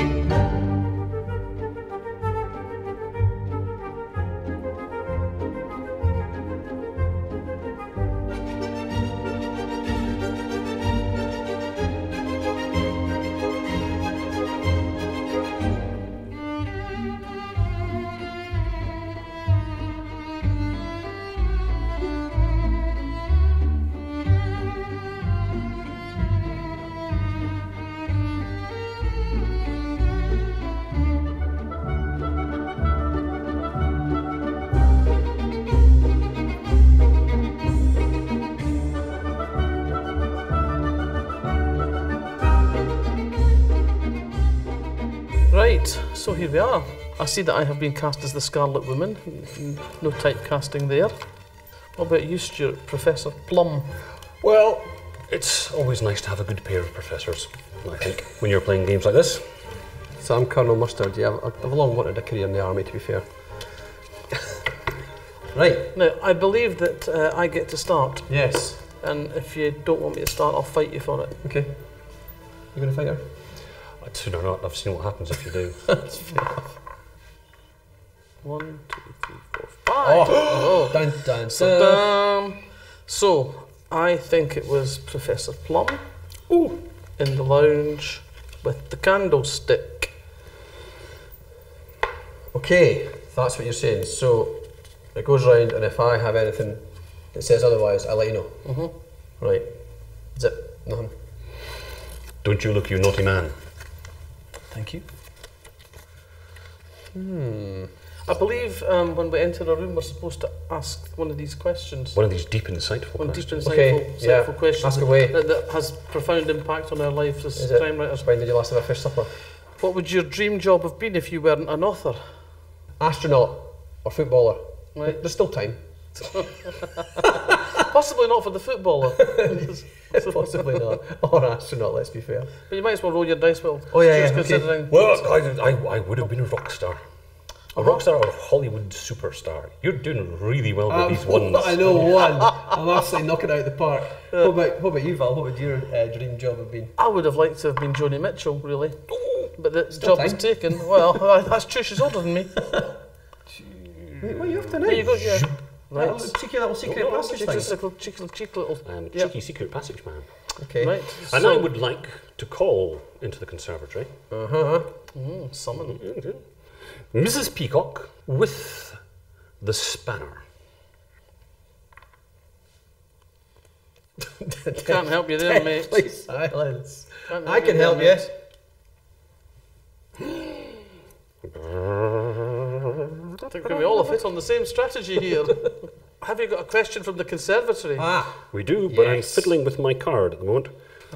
Right, here we are. I see that I have been cast as the Scarlet Woman. No typecasting there. What about you, Stuart? Professor Plum. Well, it's always nice to have a good pair of professors, I think, when you're playing games like this. So I'm Colonel Mustard. Yeah, I've, I've long wanted a career in the army, to be fair. right. Now, I believe that uh, I get to start, Yes. and if you don't want me to start, I'll fight you for it. Okay. You gonna fight her? I'd sooner not. I've seen what happens if you do. That's fair. One, two, three, four, five. Oh, dun dun dun. So, so, I think it was Professor Plum Ooh. in the lounge with the candlestick. Okay, that's what you're saying. So it goes round, and if I have anything that says otherwise, I'll let you know. Mm-hmm. Right. Is it? Nothing. Don't you look, you naughty man. Thank you. I believe um, when we enter a room, we're supposed to ask one of these questions. One of these deep, insightful One deep, questions. insightful, Okay, insightful yeah, questions ask away. That, that has profound impact on our lives as Is it? crime writers. When did you last have a fish supper? What would your dream job have been if you weren't an author? Astronaut or footballer? Right. There's still time. Possibly not for the footballer. Possibly not. Or astronaut, let's be fair. But you might as well roll your dice well. Oh, yeah, Just yeah, okay. Well, I, I, I would have been a rock star. A rock star or a Hollywood superstar. You're doing really well with these ones. I know one. I'm absolutely knocking it out of the park. What about, what about you, Val? What would your uh, dream job have been? I would have liked to have been Joni Mitchell, really. But the Still job was taken. Well, uh, that's true, she's older than me. Wait, what are you up to now? There you go, yeah. Right. Right. Little cheeky little secret Oh, passage cheeky thing. little, cheeky, cheeky little. Um, yeah. Cheeky secret passage man. Okay. Right. And so, I would like to call into the conservatory Uh huh. Mm, summon. Mrs. Peacock with the spanner. Can't help you there, mate. Deathly silence. I can help you. mate. I think we all have hit on the same strategy here. have you got a question from the conservatory? Ah, We do, but I'm fiddling with my card at the moment.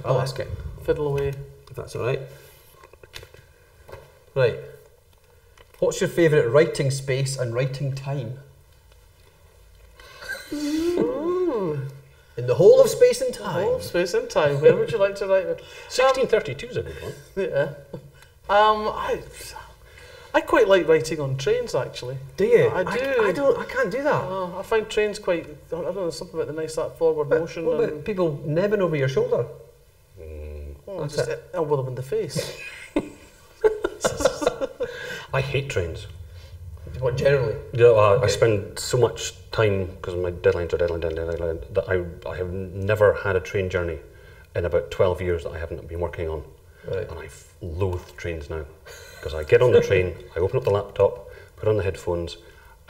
I'll ask it Fiddle away. if that's all right. Right. What's your favourite writing space and writing time? In the whole of space and time. Oh, space and time. Where would you like to write? 1632 is a good one. Yeah. Um, I, I quite like writing on trains actually. Do you? I do. I, don't. I can't do that. Uh, I find trains quite. I don't know. There's something about the nice that forward But motion what about people nebbing over your shoulder? oh, that's just elbow them in the face. I hate trains. What generally? Yeah, uh, I spend so much time because my deadlines are deadline, deadline, deadline that I, I have never had a train journey in about 12 years that I haven't been working on. Right. And I loathe trains now because I get on the train, I open up the laptop, put on the headphones,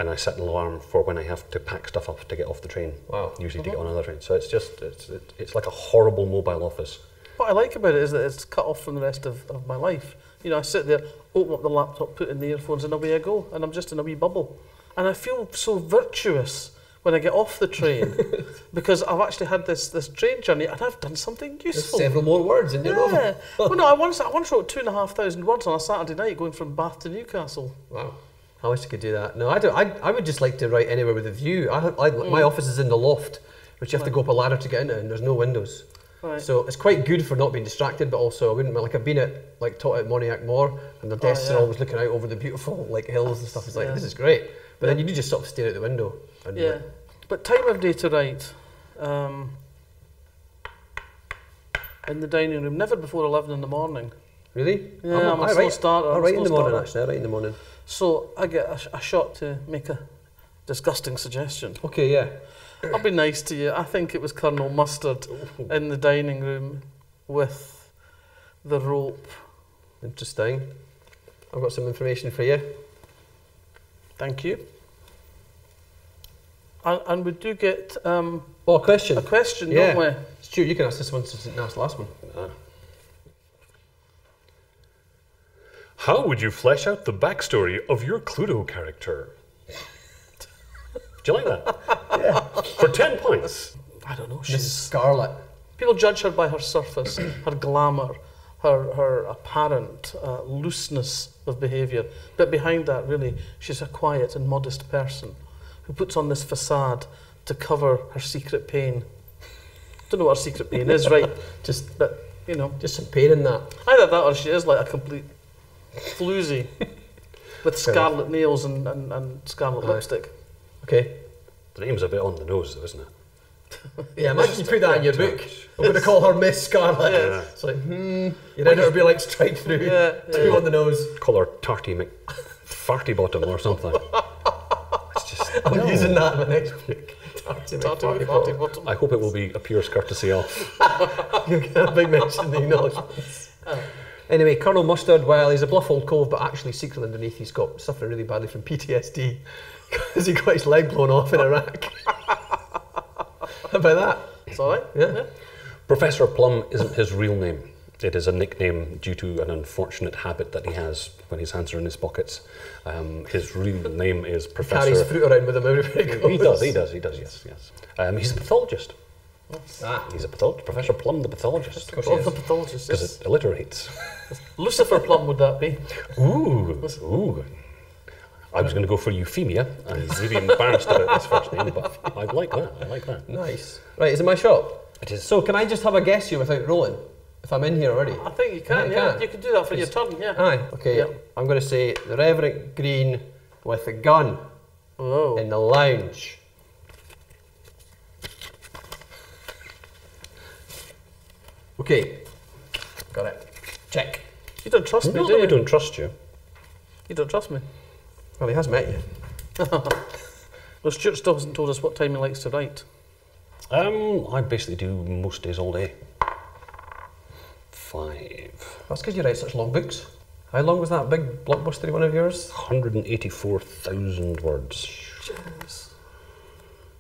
and I set an alarm for when I have to pack stuff up to get off the train. Wow. Usually to get uh-huh. on another train. So it's just, it's, it, it's like a horrible mobile office. What I like about it is that it's cut off from the rest of, of my life. You know, I sit there, open up the laptop, put in the earphones, and away I go, and I'm just in a wee bubble. And I feel so virtuous when I get off the train because I've actually had this this train journey and I've done something There's useful. several more words in your Yeah. novel. well, no, I once I once wrote two and a half thousand words on a Saturday night going from Bath to Newcastle. Wow. I wish I could do that. No, I don't. I, I would just like to write anywhere with a view. I, I, Mm. My office is in the loft, which you have to go up a ladder to get into, and there's no windows. Right. So it's quite good for not being distracted, but also I wouldn't like I've been at like taught at Moniack Mhor, and the desks Oh, yeah. are always looking out over the beautiful like hills and stuff. It's like Yeah. this is great, but then you do just sort of stare out the window. And Yeah, but time of day to write. Um, in the dining room, never before eleven in the morning. Really? Yeah, not- I'm a I slow write- starter, I I'm a write in the morning, starter. actually. I write in the morning. So I get a, sh- a shot to make a disgusting suggestion. Okay, yeah. I'll be nice to you. I think it was Colonel Mustard in the dining room with the rope. Interesting. I've got some information for you. Thank you. And, and we do get um, Oh, a question. a question, Yeah. don't we? Stu, you can ask this one since you didn't ask the last one. Ah. How would you flesh out the backstory of your Cluedo character? Do you like that? yeah. For 10 points. I don't know. Miss She's Scarlet. people judge her by her surface, her glamour, her her apparent uh, looseness of behaviour. But behind that, really, she's a quiet and modest person who puts on this facade to cover her secret pain. Don't know what her secret pain is, right? Just, But you know, just some pain in that. either that or she is like a complete floozy with scarlet nails and, and, and scarlet Aye. lipstick. Okay. The name's a bit on the nose, though, isn't it? Yeah, imagine you put that in your book. I'm going to call her Miss Scarlet. Yeah. It's like, hmm, your editor would be like straight through. Yeah, Two on the nose. Call her Tarty Mc... Farty Bottom or something. It's just... I'm no. using that in my next book. Tarty Tarty McFarty with Bottom. I hope it will be a Pierce courtesy off. You'll get a big mention in the acknowledgements. Oh. Anyway, Colonel Mustard, well, he's a bluff old cove, but actually secretly underneath he's got suffering really badly from PTSD because he got his leg blown off in Iraq. How about that? It's all right. Yeah. Professor Plum isn't his real name. It is a nickname due to an unfortunate habit that he has when his hands are in his pockets. Um, his real name is Professor. Carries Professor. fruit around with him everywhere he goes. He does, he does, he does, yes, yes. Um, he's a pathologist. Ah, He's a pathologist. Professor Plum, the pathologist. of course he Of the pathologist. Because yes. it alliterates. Lucifer Plum would that be? Ooh, ooh. I was going to go for Euphemia. I'm really embarrassed about this first name, but I like that. I like that. Nice. Right, is it my shop? It is. So can I just have a guess here without rolling? If I'm in here already? I think you can, you yeah. can. You can do that for your turn, yeah. Aye. Okay. Yeah. I'm going to say the Reverend Green with a gun Whoa. in the lounge. Okay. Got it. Check. You don't trust me, Not do that you? we don't trust you. You don't trust me. Well, he has met you. Well, Stuart still hasn't told us what time he likes to write. Um, I basically do most days all day. Five. That's because you write such long books. How long was that big blockbustery one of yours? 184,000 words. Jeez.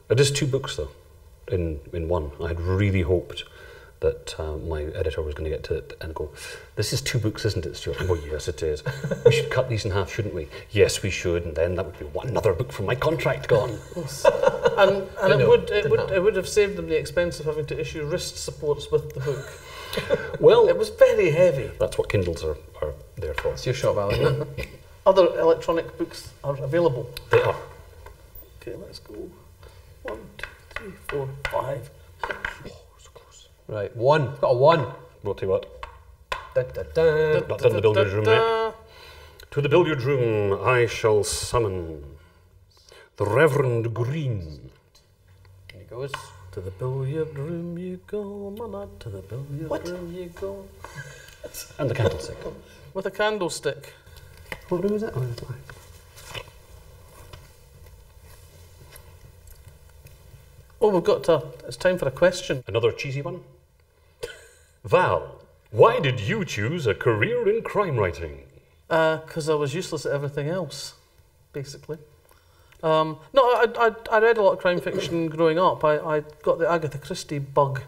It is two books, though, in, in one. I had really hoped that uh, my editor was going to get to it and go, This is two books, isn't it, Stuart? Oh, yes, it is. We should cut these in half, shouldn't we? Yes, we should. And then that would be one another book from my contract gone. And, and it know, would it would happen. it would have saved them the expense of having to issue wrist supports with the book. Well, It was very heavy. that's what Kindles are, are there for. It's your shop, Alan, isn't it? Other electronic books are available. They are. Okay, let's go. One, two, three, four, five. Oh, so close. Right, one. I've got a one. We'll tell you what. Dun, dun, dun. Not done the billiards room yet. To the billiard room I shall summon the Reverend Green. Here he goes. To the billiard room you go, mana. To the billiard What? room you go. And the candlestick. With a candlestick. What room is? Oh, that's mine. Oh, we've got to. It's time for a question. Another cheesy one. Val, why did you choose a career in crime writing? Uh, because I was useless at everything else, basically. Um, no, I, I, I read a lot of crime fiction growing up. I, I got the Agatha Christie bug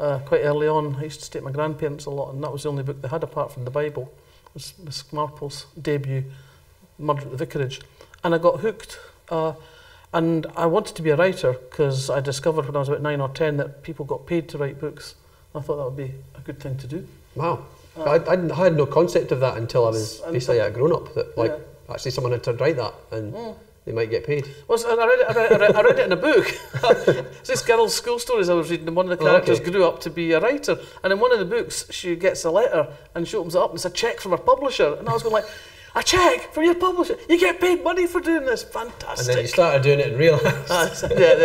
uh, quite early on. I used to stay at my grandparents a lot, and that was the only book they had apart from the Bible. It was Miss Marple's debut, Murder at the Vicarage. And I got hooked. Uh, and I wanted to be a writer because I discovered when I was about nine or ten that people got paid to write books. I thought that would be a good thing to do. Wow. I, I hadn't- I had no concept of that until I was basically a grown up. That like Yeah. actually someone had to write that and they might get paid. Well, I read it. I read, I read, I read it in a book. it's this girl's school stories I was reading, and one of the Oh, characters okay. grew up to be a writer. And in one of the books, she gets a letter and she opens it up, and it's a check from her publisher. And I was going like, "A check from your publisher? You get paid money for doing this? Fantastic. And Fantastic!" then you started doing it and realised. Ah, yeah,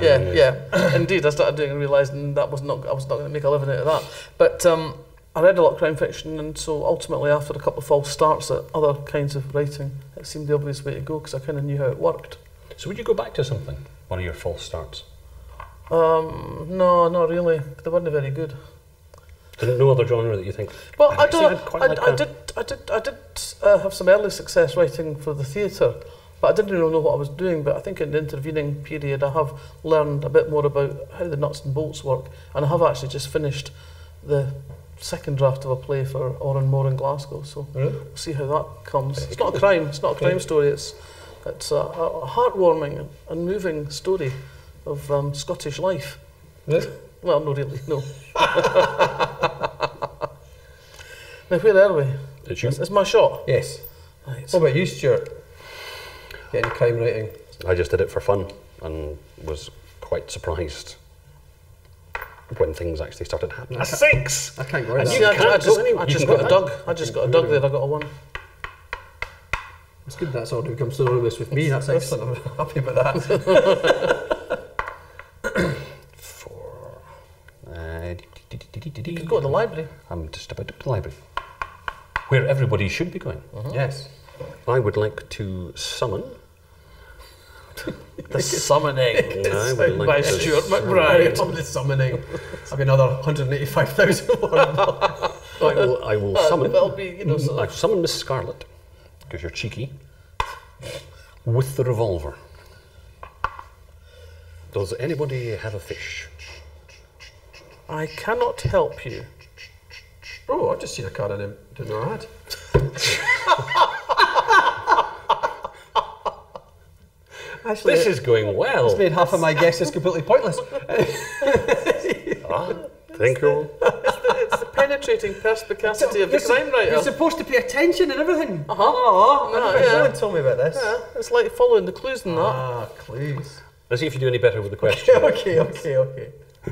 yeah, yeah, yeah. Indeed, I started doing it and realising that was not I was not going to make a living out of that. But um, I read a lot of crime fiction, and so ultimately, after a couple of false starts at other kinds of writing, it seemed the obvious way to go because I kind of knew how it worked. So would you go back to something? One of your false starts? Um, no, not really. They weren't very good. Is no other genre that you think? Well, "I'd I don't. I, like I did. I did. I did uh, have some early success writing for the theatre, but I didn't really know what I was doing. But I think in the intervening period, I have learned a bit more about how the nuts and bolts work, and I have actually just finished the second draft of a play for Òran Mór in Glasgow. So Really? we'll see how that comes. It's not a crime. It's not a crime story. It's it's a, a heartwarming and moving story of um, Scottish life. Really? Well, no, really, no. now, where are we? It's you. It's, it's my shot. Yes. Right. What about you, Stuart? Getting crime writing? I just did it for fun and was quite surprised when things actually started happening. A six! I can't go And with you I, can't I just, anywhere. I just got go a dog. I just got a dog there. I got a one. It's good that's all become synonymous with me. That's excellent. I'm happy about that. Four. Uh, You could go to the library. I'm just about to the library. Where everybody should be going. Yes. I would like to summon. The summoning. Like by Stuart MacBride. I'm the summoning. I'll be another 185,000 I will, I will Uh, summon. That'll be, you know, sort I summon Miss Scarlet because you're cheeky with the revolver. Does anybody have a fish? I cannot help you. Oh, I've just seen a card I didn't, didn't know I had. Actually, This is going well. it's made half of my guesses completely pointless. Ah, thank you. It's the penetrating perspicacity of the You're crime writer. You're supposed to pay attention and everything. Uh-huh. Oh, No, no, yeah. someone told me about this. yeah, it's like following the clues in that. Ah, clues. Let's see if you do any better with the question. okay, okay, okay.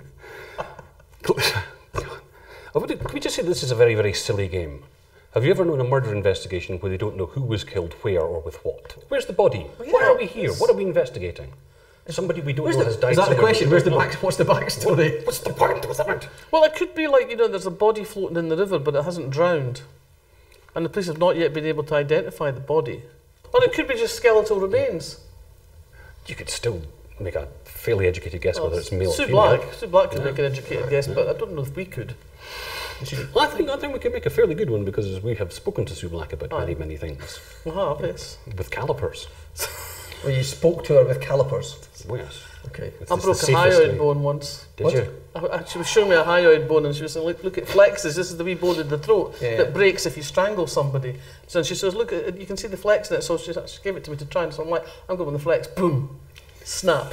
I Can we just say this is a very, very silly game? Have you ever known a murder investigation where they don't know who was killed where or with what? Where's the body? Oh, Why are we here? What are we investigating? Somebody we don't Where's know the, has died. is that the question? Where's the don't know. back? What's the backstory? What's the point? What's the point? Well, it could be like, you know, there's a body floating in the river, but it hasn't drowned. And the police have not yet been able to identify the body. Or it could be just skeletal remains. You could still make a fairly educated guess Well, whether it's male Sue or female. Black. Sue Black could make an educated guess, but I don't know if we could. Well, I think I think we could make a fairly good one because we have spoken to Sue Black about Aye. many oh. many things We have, yes. with calipers. Well, oh, you spoke to her with calipers. Oh, yes. Okay. It's I broke a hyoid way. bone once. Did What? you? I, I- she was showing me a hyoid bone and she was saying, look, look at flexes. This is the wee bone in the throat Yeah. that breaks if you strangle somebody. So and she says, look, uh, you can see the flex in it. So she, she gave it to me to try. And so I'm like, I'm going with the flex. Boom. Snap.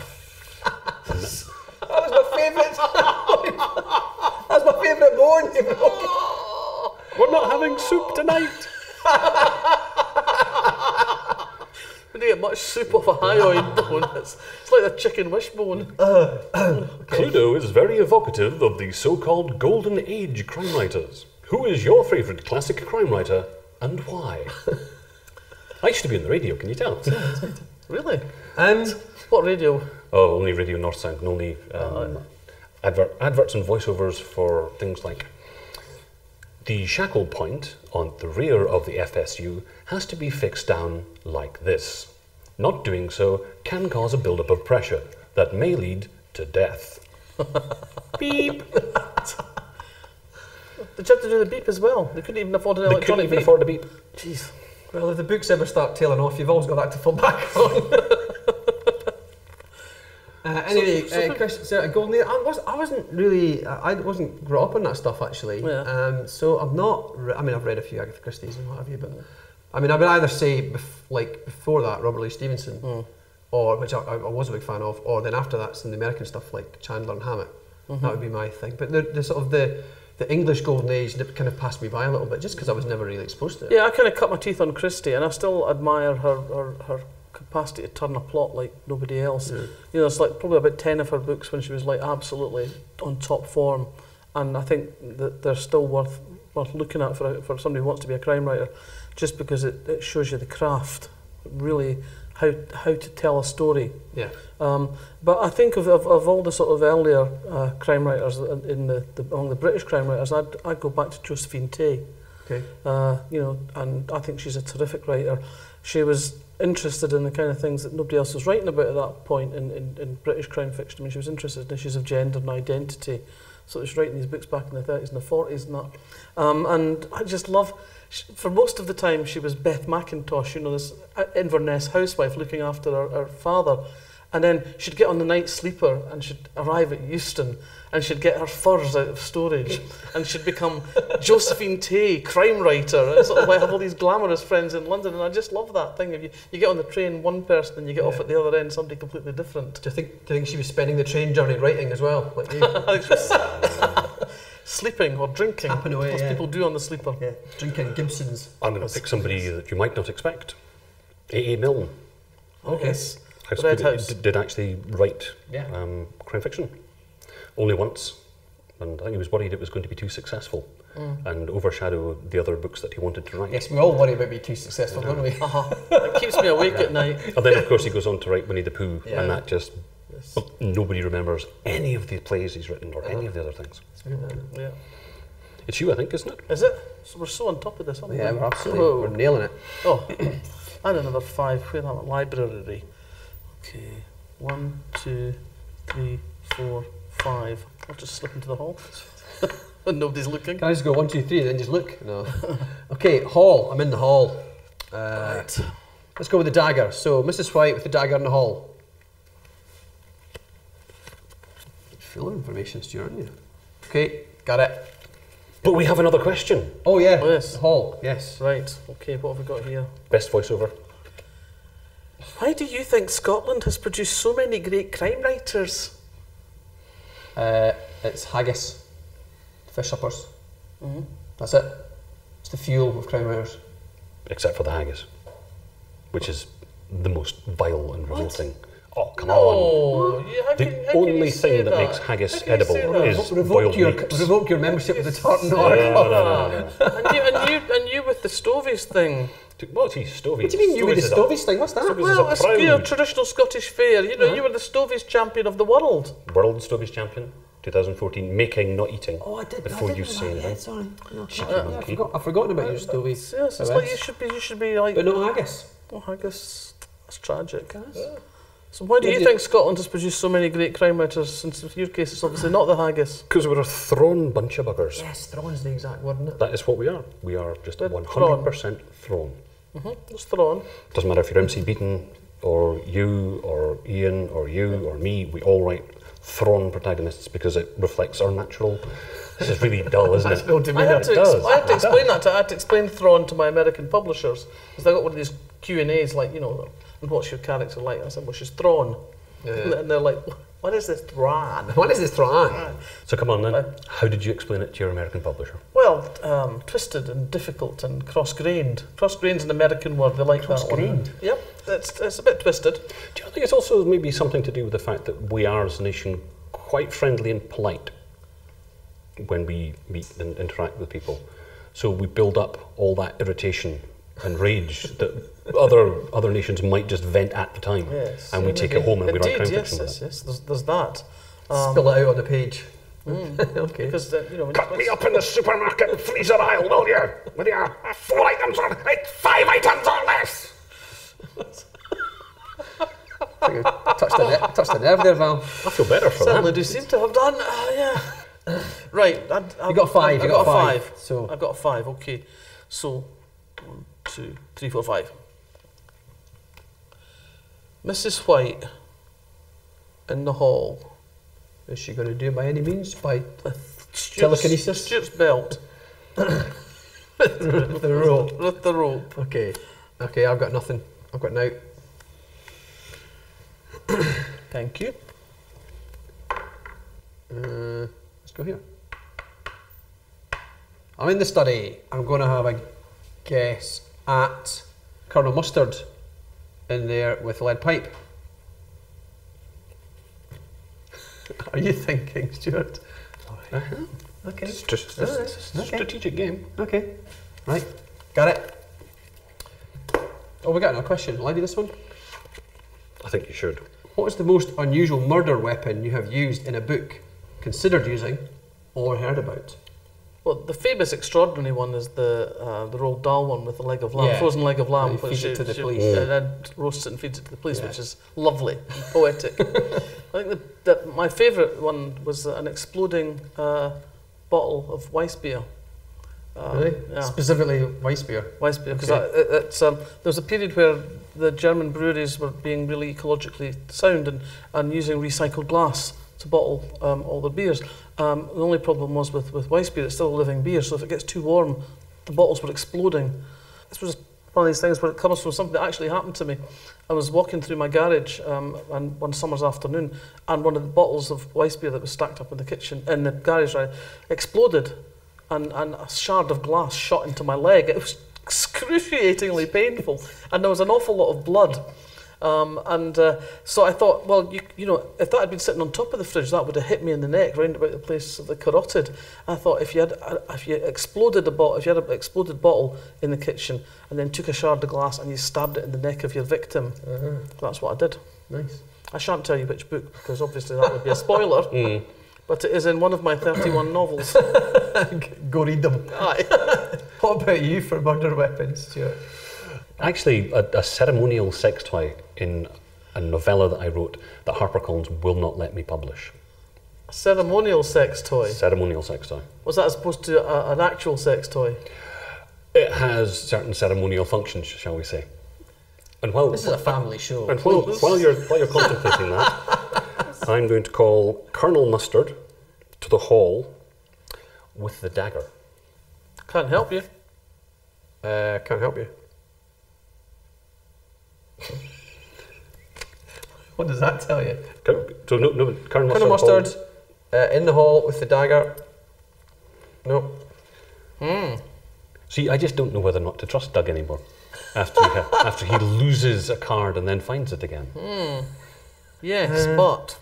That was my favourite. That's my favourite bone. you broke. We're not having soup tonight. We didn't get much soup off a hyoid bone. It's, it's like a chicken wishbone. Cluedo is very evocative of the so-called golden age crime writers. Who is your favourite classic crime writer and why? I used to be on the radio, can you tell? Really? Um, What radio? Oh, only Radio North Sound and only um, advert, adverts and voiceovers for things like the shackle point on the rear of the FSU has to be fixed down like this. Not doing so can cause a buildup of pressure that may lead to death. Beep. Did you have to do the beep as well? They couldn't even afford an They couldn't even beep. afford a beep. Jeez. well, if the books ever start tailing off, you've always got that to fall back on. Uh, anyway, So- so uh, Chris, so Golden Age, I, was, I wasn't really, I wasn't brought up on that stuff actually. Yeah. Um, so I'm not, re- I mean, I've read a few Agatha Christie's and what have you, but I mean, I would either say, bef- like, before that, Robert Louis Stevenson, Mm. or, which I, I was a big fan of, or then after that, some of the American stuff like Chandler and Hammett. Mm-hmm. That would be my thing. But the, the sort of the, the English Golden Age kind of passed me by a little bit just because I was never really exposed to it. Yeah, I kind of cut my teeth on Christie, and I still admire her, her, her capacity to turn a plot like nobody else. You know, it's like probably about 10 of her books when she was like absolutely on top form, and I think that they're still worth worth looking at for, a, for somebody who wants to be a crime writer, just because it, it shows you the craft, really how how to tell a story. Yeah. Um, but I think of, of, of all the sort of earlier uh, crime writers in the, the among the British crime writers, I'd I'd go back to Josephine Tey. Okay. Uh, you know, and I think she's a terrific writer. She was interested in the kind of things that nobody else was writing about at that point in, in, in British crime fiction. I mean, she was interested in issues of gender and identity. So she's writing these books back in the 30s and the 40s and that. Um, and I just love, sh for most of the time, she was Beth MacKintosh, you know, this uh, Inverness housewife looking after her, her father. And then she'd get on the night sleeper and she'd arrive at Euston and she'd get her furs out of storage and she'd become Josephine Tey, crime writer, and sort of like have all these glamorous friends in London. And I just love that thing. If you, you get on the train, one person, and you get off at the other end, somebody completely different. Do you think? Do you think she was spending the train journey writing as well, like you? Sleeping or drinking, Tapping away, as yeah. people do on the sleeper. yeah, drinking Gibsons. I'm going to pick somebody that you might not expect. A.A. Milne. Okay. Yes. House Red did, did- did actually write Yeah. um, crime fiction. Only once. And I think he was worried it was going to be too successful Mm. and overshadow the other books that he wanted to write. Yes, we all worry about being too successful, don't we? Uh-huh. It keeps me awake at night. And then, of course, he goes on to write Winnie the Pooh, Yeah. and that just Yes. well, nobody remembers any of the plays he's written or any of the other things. Yeah. It's you, I think, isn't it? Is it? So we're so on top of this, aren't we? Yeah, we're absolutely Whoa. we're nailing it. Oh, and another five. Where am I? Library. Okay. One, two, three, four, five. I'll just slip into the hall. when nobody's looking. Can I just go one, two, three, and then just look? No. okay, hall. I'm in the hall. Uh, Right. Let's go with the dagger. So, Mrs. White with the dagger in the hall. Full of information, Stuart, aren't you? Okay, got it. But we have another question. Oh yeah, Oh, yes. hall. Yes. Right. Okay. What have we got here? Best voiceover. Why do you think Scotland has produced so many great crime writers? Uh, it's haggis, fish suppers. Mm-hmm. That's it. It's the fuel of crime writers. except for the haggis, which is the most vile and revolting. Oh, come on. Oh, The can, only thing that, makes haggis edible say that? is Revoke boiled your, meat. revoke your membership with the Tartan No, Order no, no, no, no. and you and you and you with the stovies thing. Well, geez, Stovies. What do you mean you were the is a- Stovies thing? What's that? Stovies is Well, a it's you traditional Scottish fair. You know, Uh-huh. you were the stovies champion of the world. World Stovies champion, 2014. Making, not eating. Oh, I did. Before I you say that. Yeah, sorry. No, Cheeky yeah, I monkey. forgot. I've forgotten about your Stovey. Yes, it's like yes. you should be. You should be like. But no haggis. Oh, I guess that's tragic. So why do Yeah, you the- think Scotland has produced so many great crime writers? Since in your case, it's obviously not the haggis. Because we're a thrawn bunch of buggers. Yes, thrawn's the exact word, isn't it? That is what we are. We are just 100% thrawn. Mm-hmm. It's thrawn. Doesn't matter if you're MC Beaton or you or Ian or you or me, we all write thrawn protagonists because it reflects our natural. This is really dull, isn't it? No I had to, it ex- does. I had to explain that. To, I had to explain Thrawn to my American publishers because they got one of these Q and A's like, you know, and what's your character like? I said, well, she's Thrawn, Yeah. and they're like, what is this Thrawn? What is this thrawn? So come on then. Uh, How did you explain it to your American publisher? Well, um, twisted and difficult and cross-grained. Cross-grained's an American word. They like that one. Yep, it's, it's a bit twisted. Do you think it's also maybe something to do with the fact that we are as a nation quite friendly and polite when we meet and interact with people? So we build up all that irritation and rage that other other nations might just vent at the time, Yes. and we take it home and we write Indeed, crime yes, fiction. with yes, it. yes. There's, there's that. Um, Spill it out on the page. mm, okay. because uh, you know, Cut me up in the supermarket freezer aisle, will you? With your four items or five items or less. I think touched a, ne- touched a nerve there, Val. I feel better for Certainly that. Certainly do seem to have done. Uh, yeah. right. I'd, I've, You got five, I've, you got, got a five. five. So- I've got a five. Okay. So one, two, three, four, five. Mrs. White in the hall Is she going to do it by any means? By Stuart's, Telekinesis? Stuart's belt with the rope. with the rope. Okay. Okay, I've got nothing. I've got now. Thank you. Uh, let's go here. I'm in the study. I'm going to have a guess at Colonel Mustard in there with lead pipe. Are you thinking, Stuart? Uh-huh. Okay. It's just it's, it's a Okay. strategic game. Okay. Right. Got it. Oh, we got another question. Will I do this one? I think you should. What is the most unusual murder weapon you have used in a book, considered using, or heard about? Well, the famous extraordinary one is the uh, the Roald Dahl one with the leg of lamb, Yeah. frozen leg of lamb, which feeds it she- to the she- police. and then roasts it and feeds it to the police, Yeah. which is lovely, and poetic. I think the, that my favourite one was an exploding uh, bottle of Weissbier. Um, really? Yeah. Specifically, Weissbier. Weissbier, because Okay. it, it's um, there was a period where the German breweries were being really ecologically sound and, and using recycled glass to bottle um, all their beers. Um, the only problem was with, with Weissbier, it's still a living beer, so if it gets too warm, the bottles were exploding. This was one of these things where it comes from something that actually happened to me. I was walking through my garage um, and one summer's afternoon, and one of the bottles of Weissbier that was stacked up in the kitchen, in the garage, right, exploded and, and a shard of glass shot into my leg. It was excruciatingly painful, and there was an awful lot of blood. Um, and uh, so I thought, well, you, you know, if that had been sitting on top of the fridge, that would have hit me in the neck, round about the place of the carotid. I thought if you had, uh, if you exploded a bottle, if you had an exploded bottle in the kitchen, and then took a shard of glass and you stabbed it in the neck of your victim, Uh-huh. that's what I did. Nice. I shan't tell you which book because obviously that would be a spoiler, Mm. but it is in one of my 31 novels. Go read them. Aye. What about you for murder weapons, Stuart? Actually, a, a ceremonial sex toy in a novella that I wrote that HarperCollins will not let me publish. A ceremonial sex toy. Ceremonial sex toy. Was that as opposed to a, an actual sex toy? It has certain ceremonial functions, shall we say. And while, This is a family show. and while, while you're, while you're contemplating that, I'm going to call Colonel Mustard to the hall with the dagger. Can't help you. Uh, can't help you. What does that tell you? Can- So no, no, Colonel, Colonel Mustard. Mustard uh, in the hall with the dagger. No. Hmm. See, I just don't know whether or not to trust Doug anymore. After he, after he loses a card and then finds it again. Yes, Uh, but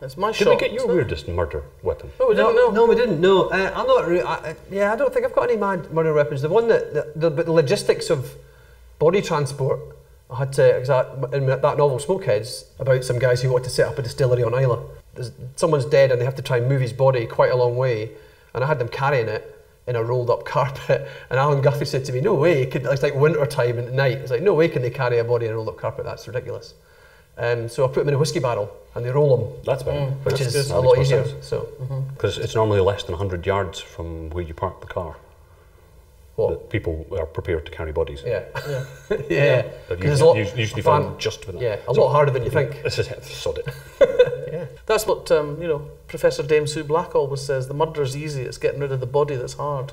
that's my Did shot. we get your weirdest murder weapon? Oh, we no, didn't know. no, we didn't. No, uh, I'm not. Re- I, I- yeah, I don't think I've got any mad murder weapons. The one that, that the, the logistics of body transport. I had to exact in that novel Smokeheads about some guys who want to set up a distillery on Islay. There's, someone's dead and they have to try and move his body quite a long way, and I had them carrying it in a rolled up carpet. And Allan Guthrie said to me, "No way! Could, it's like winter time and at night. It's like no way can they carry a body in a rolled up carpet. That's ridiculous." Um, so I put them in a whiskey barrel and they roll them, That's better. Mm, which That's is good. a lot easier. sense. So Because it's normally less than 100 yards from where you park the car what? that people are prepared to carry bodies. Yeah. Yeah. yeah. It's usually, a lot- usually found just within Yeah, a So- lot harder than you think. This is it. Sod it. Yeah. That's what um, you know. Professor Dame Sue Black always says: the murder's easy. It's getting rid of the body that's hard.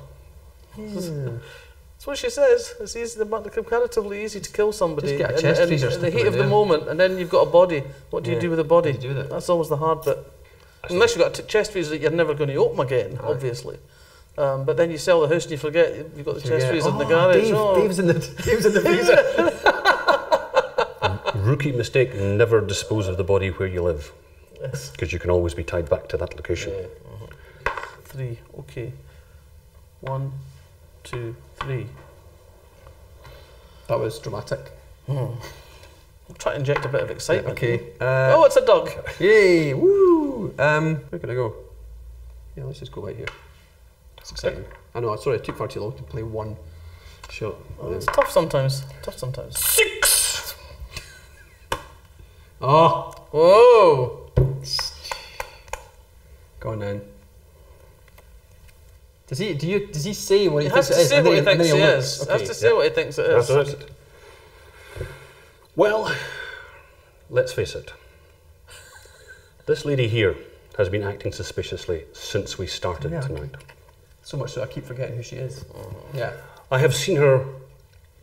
Hmm. That's what she says. It's easy, the comparatively easy to kill somebody Just get a chest in, freezer, in the heat of the moment, and then you've got a body. What do you do with the body? What do you do with it? That's always the hard bit. Unless you've got a t- chest freezer that you're never going to open again, Aye. obviously. Um, but then you sell the house and you forget you've got the So, chest yeah. freezer in the Oh, garage. Dave, oh. Dave's in the Dave's in the freezer. Rookie mistake, never dispose of the body where you live. Yes. Because you can always be tied back to that location. Three. Okay. One, two, three. that was dramatic. Hmm. I'll try to inject a bit of excitement. Okay. Uh, Oh, it's a dog. Yay! Woo! Um, where can I go? Yeah, let's just go right here. It's exciting. I know. Sorry, it took far too long to play one shot. Oh, it's tough sometimes. Tough sometimes. Six! Oh, Whoa! go on then. Does he? Do you? Does he say what he He has thinks to it is? say what he then and thinks then he he'll is. He has to say what he thinks it is. That's it. Well, let's face it. This lady here has been acting suspiciously since we started Yeah. tonight. So much so I keep forgetting who she is. Oh. Yeah. I have seen her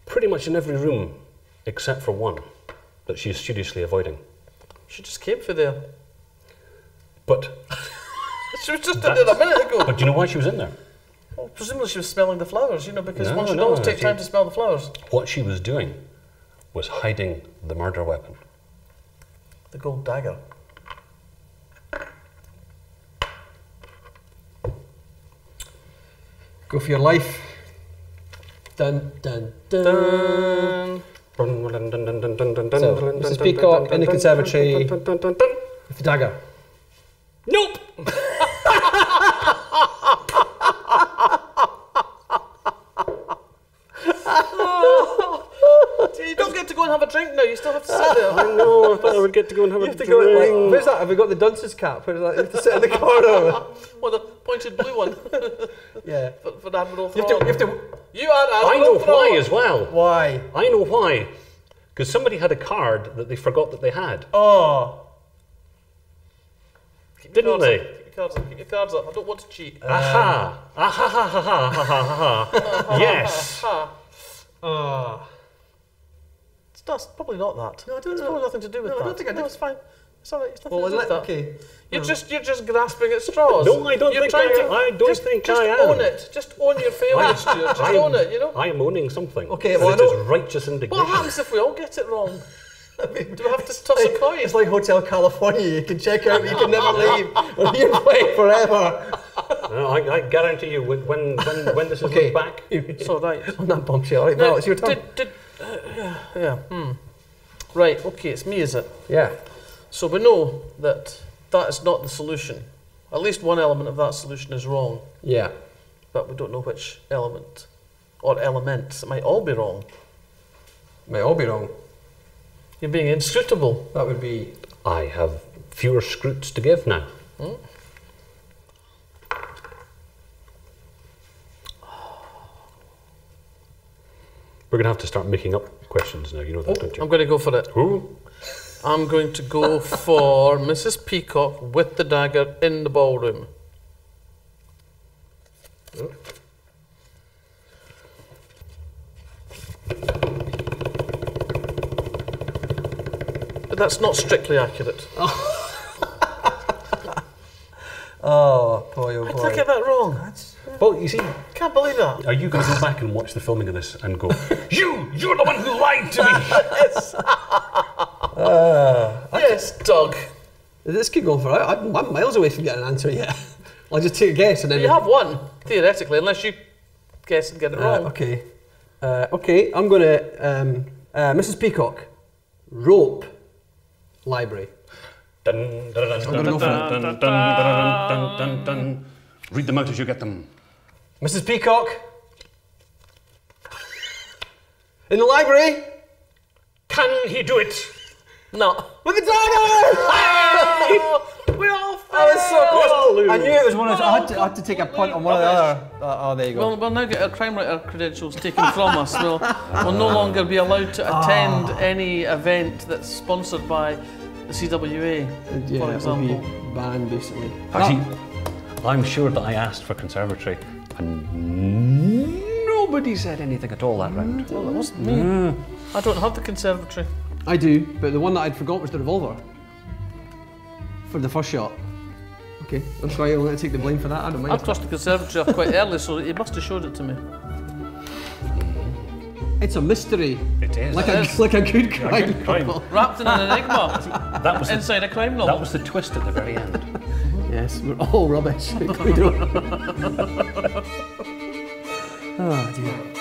pretty much in every room except for one that she is studiously avoiding. She just came for there. But, She was just in there a minute ago. but do you know why she was in there? Well, presumably she was smelling the flowers, you know, because No, one should no, always take she- time to smell the flowers. What she was doing was hiding the murder weapon. The gold dagger. Go for your life. Dun dun dun. Dun. Dun, dun, dun, dun, dun, dun, Peacock in the conservatory with the dagger. Nope. Get to go and have a drink now. You still have to sit ah, there. I know. I thought I would get to go and have You a have to go in, drink. like, where's that? Have we got the dunce's cap? Where's that? You have to sit in the corner. Well, the pointed blue one yeah. for, for Admiral You have to. You have to. You are Admiral I know Thrawn. why as well. Why? I know why. Because somebody had a card that they forgot that they had. Oh. Keep Didn't they? Up. Keep your cards up. Keep your cards up. I don't want to cheat. Aha! Aha ha ha ha ha ha ha ha. Yes. Ha. It's probably not that. No, I don't It's know. probably nothing to do with No, I don't think I no, it's fine. It's all right. It's nothing Well, to do with that. okay. You're hmm. just you're just grasping at straws. No, I don't you're think I- to, I don't just, think just I am. own it. Just own your failure, Stuart. Just I'm- own it. You know. I am owning something. Okay, well, I it is righteous What happens if we all get it wrong? Do we have to toss a coin? It's like Hotel California. You can check out, but you can never leave. Or you're playing forever. No, I, I guarantee you, when when when, when this is Okay. looked back, It's all right. On that bombshell. Right, well, it's your turn. Did, did, uh, yeah, yeah. Hmm. Right. Okay. It's me, is it? Yeah. So we know that that is not the solution. At least one element of that solution is wrong, Yeah. but we don't know which element or elements. It might all be wrong. Might all be wrong. You're being inscrutable. That would be. I have fewer scrutes to give now. We're going to have to start making up questions now. You know that, oh, don't you? I'm going to go for it. Who? I'm going to go for Mrs. Peacock with the dagger in the ballroom. But that's not strictly accurate. Oh, boy, oh boy. did I get that wrong? Well, you see, Can't believe that. are you going to go back and watch the filming of this and go, You! You're the one who lied to me! Yes, Yes, Doug. This could go for. I, I'm, I'm miles away from getting an answer yet. I'll just take a guess and then. You have one, theoretically, unless you guess and get it Uh, wrong. okay. Uh, okay, I'm going to. Um, uh, Mrs. Peacock, rope library. Dun, dun, dun, gonna dun, go for dun, dun, dun, dun, dun, dun, dun. Read them out as you get them. Mrs. Peacock, in the library Can he do it? No. with the dagger. we all I was so Well, close. I knew it was one of. I had to, I had to take a punt on one or the other. Uh, oh, there you go. We'll, we'll now get our crime writer credentials taken from us. We'll, we'll no longer be allowed to attend any event that's sponsored by the CWA, yeah, for it'll example. be banned basically. Actually, I'm sure that I asked for conservatory and nobody said anything at all that round. Mm. Well, it wasn't me. Mm. I don't have the conservatory. I do, but the one that I'd forgot was the revolver. For the first shot. Okay, that's why I'm going to take the blame for that. I don't mind. I crossed the conservatory off quite early, so he must have showed it to me. It's a mystery. It is. Like It a is. like a good crime. A good crime. Wrapped in an enigma That was the, inside a crime that was the twist at the very end. Yes, we're all rubbish. Oh dear.